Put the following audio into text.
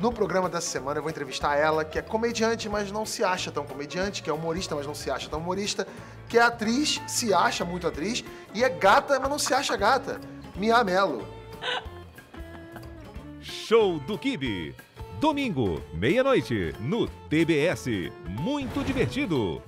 No programa dessa semana eu vou entrevistar ela, que é comediante, mas não se acha tão comediante, que é humorista, mas não se acha tão humorista, que é atriz, se acha muito atriz, e é gata, mas não se acha gata. Mia Mello. Show do Kibe. Domingo, meia-noite, no TBS. Muito divertido.